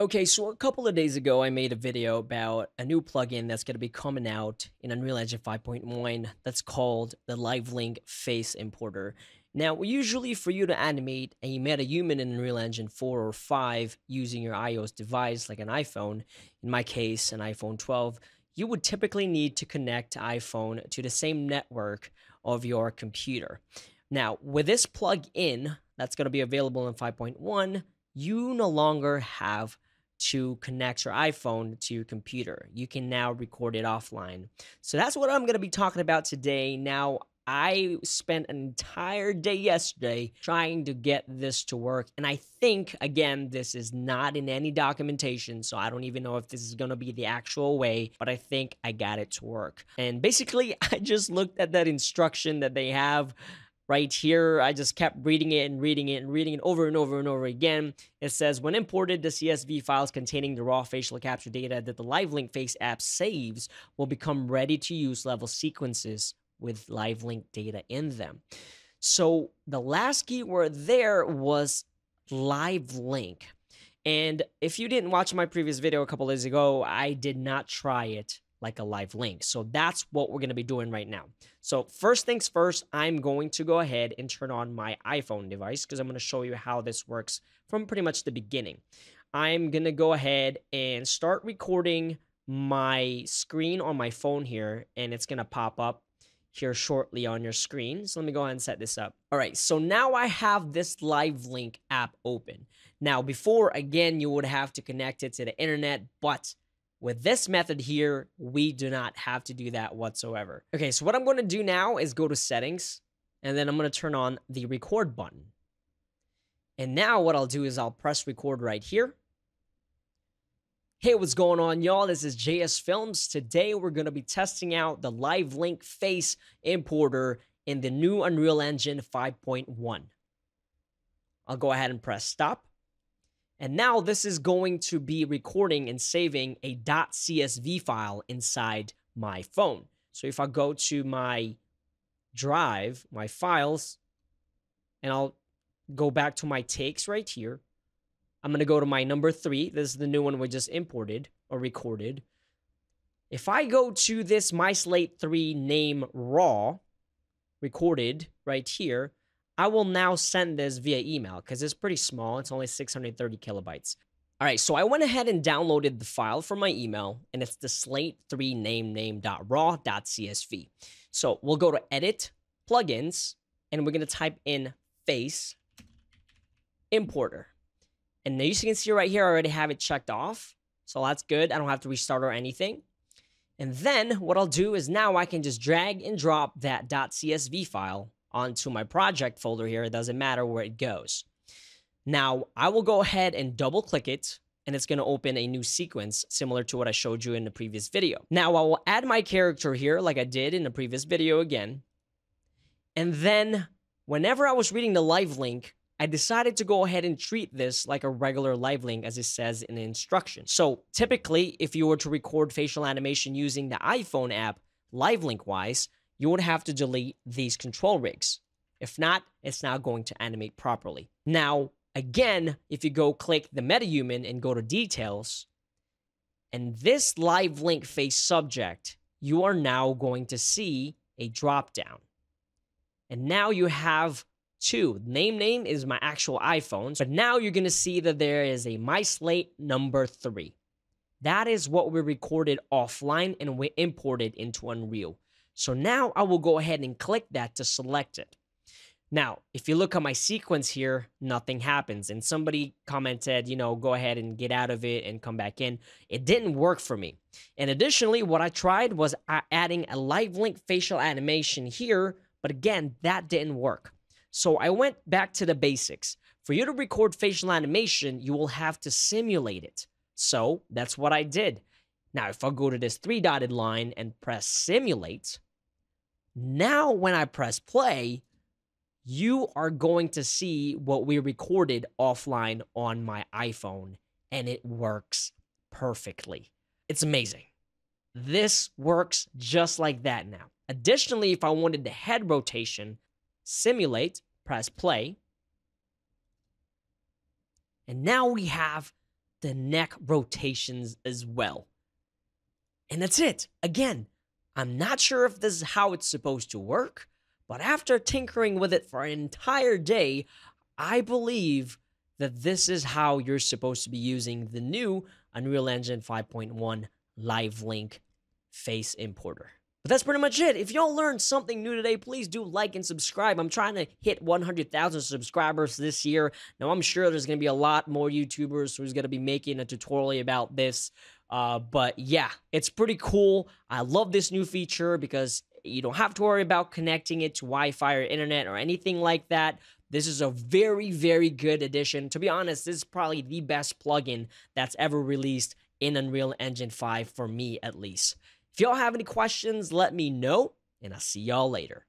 Okay, so a couple of days ago, I made a video about a new plugin that's going to be coming out in Unreal Engine 5.1 that's called the LiveLink Face Importer. Now, usually for you to animate a MetaHuman in Unreal Engine 4 or 5 using your iOS device like an iPhone, in my case, an iPhone 12, you would typically need to connect iPhone to the same network of your computer. Now, with this plugin that's going to be available in 5.1, you no longer have to connect your iPhone to your computer. You can now record it offline. So that's what I'm going to be talking about today. Now, I spent an entire day yesterday trying to get this to work. And I think, again, this is not in any documentation. So I don't even know if this is going to be the actual way, but I think I got it to work. And basically, I just looked at that instruction that they have right here. I just kept reading it and reading it and reading it over and over and over again. It says, when imported, the CSV files containing the raw facial capture data that the LiveLink Face app saves will become ready to use level sequences with LiveLink data in them. So the last keyword there was LiveLink. And if you didn't watch my previous video a couple days ago, I did not try it like a live link. So that's what we're going to be doing right now. So first things first, I'm going to go ahead and turn on my iPhone device because I'm going to show you how this works from pretty much the beginning. I'm going to go ahead and start recording my screen on my phone here and it's going to pop up here shortly on your screen. So let me go ahead and set this up. All right, so now I have this live link app open. Now before, again, you would have to connect it to the internet, but with this method here, we do not have to do that whatsoever. Okay, so what I'm going to do now is go to settings, and then I'm going to turn on the record button. And now what I'll do is I'll press record right here. Hey, what's going on, y'all? This is JSFilmz. Today, we're going to be testing out the Live Link Face importer in the new Unreal Engine 5.1. I'll go ahead and press stop. And now this is going to be recording and saving a .csv file inside my phone. So if I go to my drive, my files, and I'll go back to my takes right here. I'm going to go to my number three. This is the new one we just imported or recorded. If I go to this My Slate 3 name raw, recorded right here, I will now send this via email because it's pretty small. It's only 630 kilobytes. All right, so I went ahead and downloaded the file from my email, and it's the slate3 name name.raw.csv. So we'll go to edit, plugins, and we're going to type in face importer. And as you can see right here, I already have it checked off. So that's good. I don't have to restart or anything. And then what I'll do is now I can just drag and drop that .csv file onto my project folder here. It doesn't matter where it goes. Now, I will go ahead and double click it and it's going to open a new sequence similar to what I showed you in the previous video. Now, I will add my character here like I did in the previous video again. And then whenever I was reading the live link, I decided to go ahead and treat this like a regular live link as it says in the instruction. So typically, if you were to record facial animation using the iPhone app, live link wise, you would have to delete these control rigs. If not, it's not going to animate properly. Now, again, if you go click the MetaHuman and go to details, and this live link face subject, you are now going to see a drop down. And now you have two. Name name is my actual iPhone, but now you're going to see that there is a My Slate number three. That is what we recorded offline and we imported into Unreal. So now I will go ahead and click that to select it. Now, if you look at my sequence here, nothing happens. And somebody commented, you know, go ahead and get out of it and come back in. It didn't work for me. And additionally, what I tried was adding a live link facial animation here, but again, that didn't work. So I went back to the basics. For you to record facial animation, you will have to simulate it. So that's what I did. Now, if I go to this three dotted line and press simulate, now, when I press play, you are going to see what we recorded offline on my iPhone, and it works perfectly. It's amazing. This works just like that now. Additionally, if I wanted the head rotation, simulate, press play. And now we have the neck rotations as well. And that's it. Again, I'm not sure if this is how it's supposed to work, but after tinkering with it for an entire day, I believe that this is how you're supposed to be using the new Unreal Engine 5.1 Live Link face importer. But that's pretty much it. If y'all learned something new today, please do like and subscribe. I'm trying to hit 100,000 subscribers this year. Now, I'm sure there's going to be a lot more YouTubers who's going to be making a tutorial about this. Uh, but yeah, it's pretty cool. I love this new feature because you don't have to worry about connecting it to Wi-Fi or internet or anything like that. This is a very, very good addition. To be honest, this is probably the best plugin that's ever released in Unreal Engine 5 for me at least. If y'all have any questions, let me know, and I'll see y'all later.